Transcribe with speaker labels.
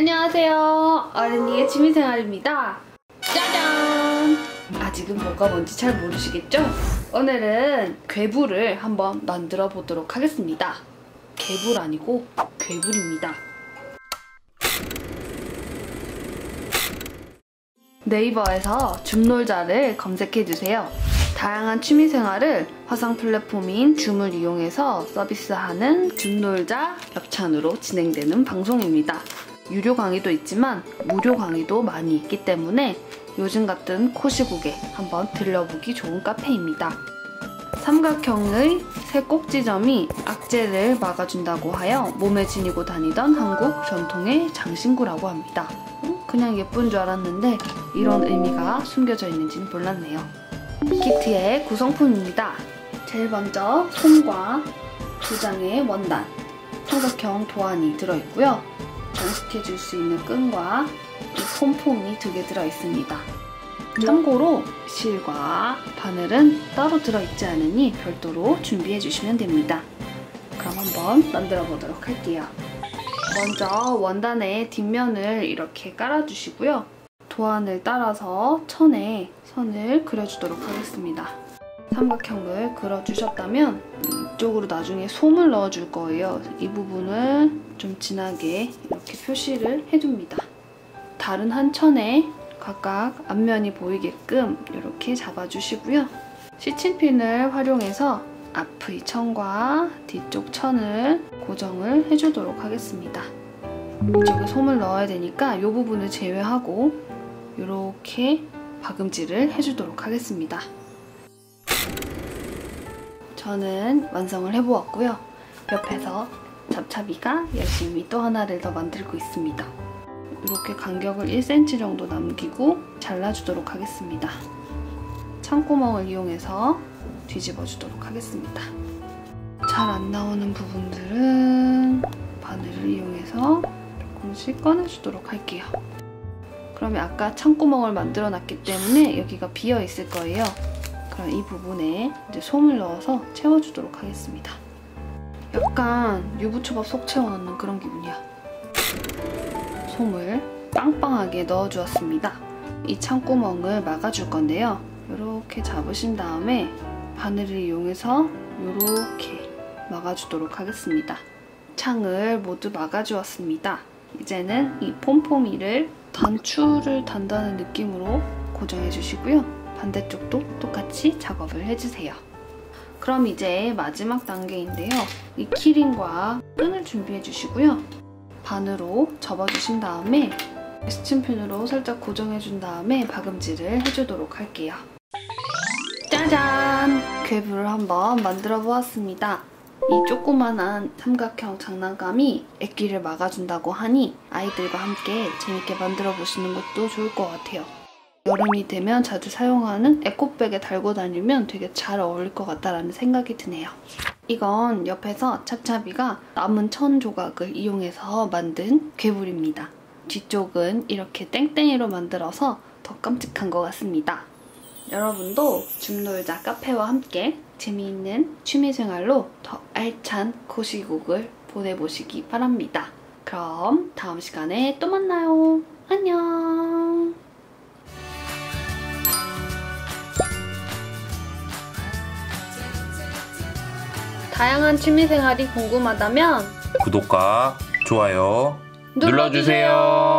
Speaker 1: 안녕하세요. 어른이의 취미생활입니다. 짜잔! 아직은 뭐가 뭔지 잘 모르시겠죠? 오늘은 괴물을 한번 만들어 보도록 하겠습니다. 괴물 아니고 괴물입니다. 네이버에서 줌놀자를 검색해주세요. 다양한 취미생활을 화상 플랫폼인 줌을 이용해서 서비스하는 줌놀자 협찬으로 진행되는 방송입니다. 유료 강의도 있지만 무료 강의도 많이 있기 때문에 요즘 같은 코시국에 한번 들려보기 좋은 카페입니다. 삼각형의 세 꼭지점이 악재를 막아준다고 하여 몸에 지니고 다니던 한국 전통의 장신구라고 합니다. 그냥 예쁜 줄 알았는데 이런 의미가 숨겨져 있는지는 몰랐네요. 키트의 구성품입니다. 제일 먼저 솜과 두 장의 원단, 삼각형 도안이 들어있고요. 장식해줄 수 있는 끈과 이 폼폼이 두 개 들어있습니다. 참고로 실과 바늘은 따로 들어있지 않으니 별도로 준비해주시면 됩니다. 그럼 한번 만들어 보도록 할게요. 먼저 원단의 뒷면을 이렇게 깔아주시고요. 도안을 따라서 천에 선을 그려주도록 하겠습니다. 삼각형을 그려주셨다면 이쪽으로 나중에 솜을 넣어줄 거예요. 이 부분을 좀 진하게 이렇게 표시를 해줍니다. 다른 한 천에 각각 앞면이 보이게끔 이렇게 잡아주시고요. 시침핀을 활용해서 앞의 천과 뒤쪽 천을 고정을 해주도록 하겠습니다. 이쪽에 솜을 넣어야 되니까 이 부분을 제외하고 이렇게 박음질을 해주도록 하겠습니다. 저는 완성을 해보았고요. 옆에서 잡차비가 열심히 또 하나를 더 만들고 있습니다. 이렇게 간격을 1cm 정도 남기고 잘라주도록 하겠습니다. 창구멍을 이용해서 뒤집어 주도록 하겠습니다. 잘 안 나오는 부분들은 바늘을 이용해서 조금씩 꺼내주도록 할게요. 그러면 아까 창구멍을 만들어 놨기 때문에 여기가 비어 있을 거예요. 그럼 이 부분에 이제 솜을 넣어서 채워주도록 하겠습니다. 약간 유부초밥 속 채워넣는 그런 기분이야. 솜을 빵빵하게 넣어주었습니다. 이 창구멍을 막아줄 건데요. 이렇게 잡으신 다음에 바늘을 이용해서 이렇게 막아주도록 하겠습니다. 창을 모두 막아주었습니다. 이제는 이 폼폼이를 단추를 단다는 느낌으로 고정해 주시고요. 반대쪽도 똑같이 작업을 해주세요. 그럼 이제 마지막 단계인데요. 이 키링과 끈을 준비해 주시고요. 반으로 접어주신 다음에 스침핀으로 살짝 고정해준 다음에 박음질을 해주도록 할게요. 짜잔! 괴물을 한번 만들어 보았습니다. 이 조그만한 삼각형 장난감이 액기를 막아준다고 하니 아이들과 함께 재밌게 만들어 보시는 것도 좋을 것 같아요. 여름이 되면 자주 사용하는 에코백에 달고 다니면 되게 잘 어울릴 것 같다라는 생각이 드네요. 이건 옆에서 찹찹이가 남은 천 조각을 이용해서 만든 괴물입니다. 뒤쪽은 이렇게 땡땡이로 만들어서 더 깜찍한 것 같습니다. 여러분도 줌놀자 카페와 함께 재미있는 취미생활로 더 알찬 고시국을 보내보시기 바랍니다. 그럼 다음 시간에 또 만나요. 안녕. 다양한 취미생활이 궁금하다면
Speaker 2: 구독과 좋아요
Speaker 1: 눌러주세요.
Speaker 2: 눌러주세요.